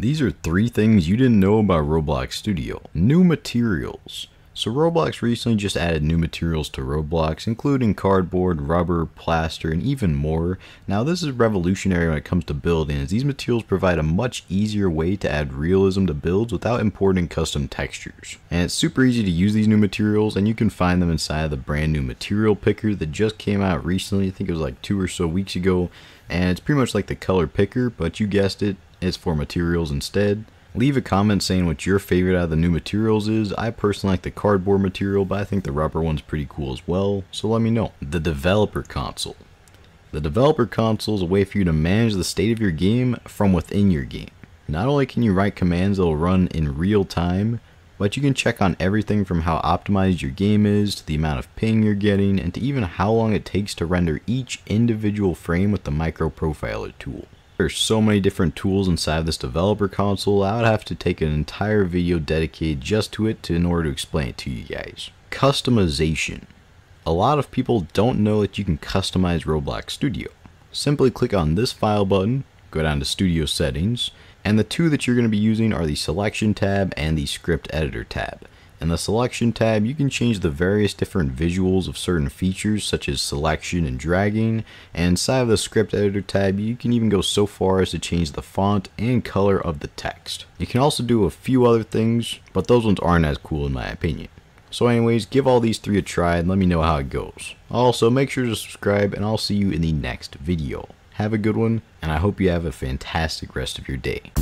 These are three things you didn't know about Roblox Studio. New materials. So Roblox recently just added new materials to Roblox, including cardboard, rubber, plaster, and even more. Now this is revolutionary when it comes to building, as these materials provide a much easier way to add realism to builds without importing custom textures. And it's super easy to use these new materials, and you can find them inside of the brand new material picker that just came out recently, I think it was like two or so weeks ago, and it's pretty much like the color picker, but you guessed it, it's for materials instead. Leave a comment saying what your favorite out of the new materials is. I personally like the cardboard material, but I think the rubber one's pretty cool as well, so let me know. The Developer Console. The Developer Console is a way for you to manage the state of your game from within your game. Not only can you write commands that will run in real time, but you can check on everything from how optimized your game is, to the amount of ping you're getting, and to even how long it takes to render each individual frame with the Micro Profiler tool. There's so many different tools inside this developer console, I would have to take an entire video dedicated just to it to, in order to explain it to you guys. Customization. A lot of people don't know that you can customize Roblox Studio. Simply click on this file button, go down to Studio Settings, and the two that you're going to be using are the Selection tab and the Script Editor tab. In the selection tab, you can change the various different visuals of certain features such as selection and dragging, and inside of the script editor tab, you can even go so far as to change the font and color of the text. You can also do a few other things, but those ones aren't as cool in my opinion. So anyways, give all these three a try and let me know how it goes. Also, make sure to subscribe and I'll see you in the next video. Have a good one, and I hope you have a fantastic rest of your day.